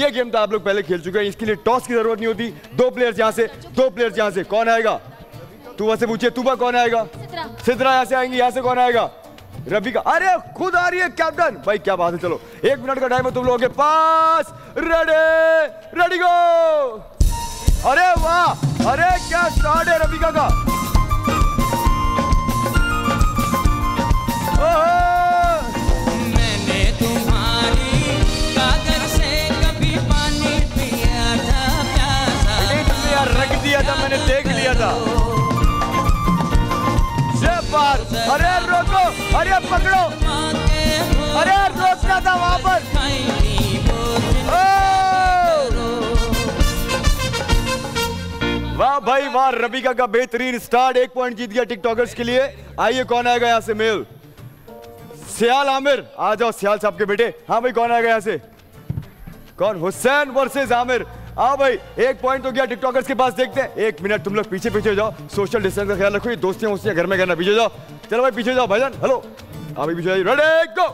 ये गेम तो आप लोग पहले खेल चुके हैं इसके लिए टॉस की ज़रूरत नहीं होती। दो प्लेयर्स यहाँ से दो प्लेयर्स यहाँ से। कौन आएगा? तू से पूछिए तूबा कौन आएगा? सिद्रा यहाँ से आएँगे यहाँ से कौन आएगा? रवि का अरे खुद आ रही है कैप्टन भाई क्या बात है चलो। एक मिनट का टाइम है तुम लोगों के पास। रेडी रेडी गो अरे वाह! अरे क्या स्टार्ट है रविका का। अरे रोको, अरे पकड़ो। अरे रोकना था वहाँ पर! वाह भाई, वाह रबिका का बेहतरीन स्टार्ट एक पॉइंट जीत गया टिकटॉकर्स के लिए। आइए, कौन आएगा यहाँ से मेल? सियाल आमिर, आ जाओ सियाल साहब के बेटे। हाँ भाई, कौन आएगा यहाँ से? कौन? हुसैन वर्सेस आमिर। हाँ भाई एक पॉइंट तो गया टिकटॉकर्स के पास देखते हैं। एक मिनट तुम लोग पीछे पीछे जाओ। सोशल डिस्टेंस का ख्याल रखो ये दोस्तियाँ वोस्तियाँ घर में करना पीछे जाओ। चलो भाई पीछे जाओ भाईजान। हेलो हाँ भाई पीछे जाइए रेडी गो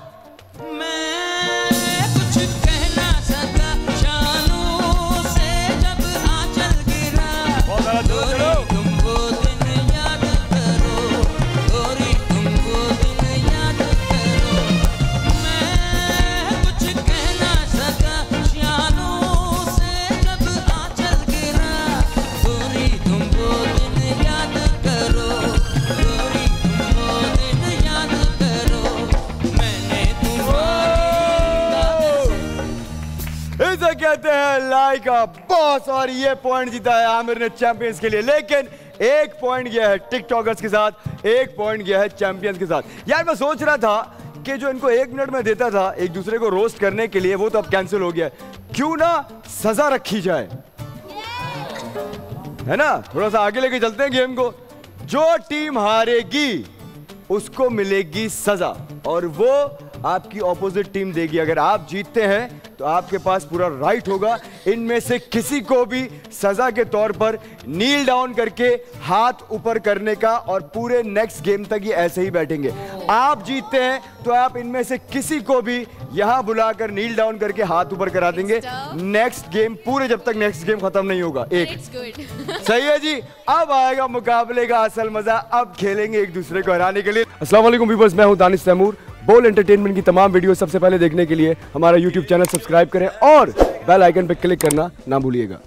बहुत इसे कहते हैं लाइक अ बॉस, और ये पॉइंट जीता है आमिर ने चैंपियंस के लिए। लेकिन एक पॉइंट गया है टिकटॉकर्स के साथ, एक पॉइंट गया है चैंपियंस के साथ। यार, मैं सोच रहा था कि जो इनको एक मिनट में देता था, एक दूसरे को रोस्ट करने के लिए, वो तो अब कैंसिल हो गया है। क्यों ना सजा रखी जाए। है ना? थोड़ा सा आगे लेके चलते हैं गेम को। जो टीम हारेगी, उसको मिलेगी सजा, और वो आपकी ऑपोजिट टीम देगी। अगर आप जीतते हैं तो आपके पास पूरा राइट होगा। इनमें से किसी को भी सजा के तौर पर नील डाउन करके हाथ ऊपर करने का और पूरे नेक्स्ट गेम तक ये ऐसे ही बैठेंगे। आप जीतते हैं तो आप इनमें से किसी को भी यहाँ बुलाकर नील डाउन करके हाथ ऊपर करा देंगे। नेक्स्ट गेम पूरे जब तक नेक्स्ट गेम खत्म नहीं होगा। एक। सही है जी। अब आएगा मुकाबले का असल मज़ा। अब खेलेंगे एक दूसरे को हराने के लिए। असला मैं हूँ दानिश तैमूर। बोल एंटरटेनमेंट की तमाम वीडियो सबसे पहले देखने के लिए हमारा यूट्यूब चैनल सब्सक्राइब करें और बेल आइकन पर क्लिक करना ना भूलिएगा।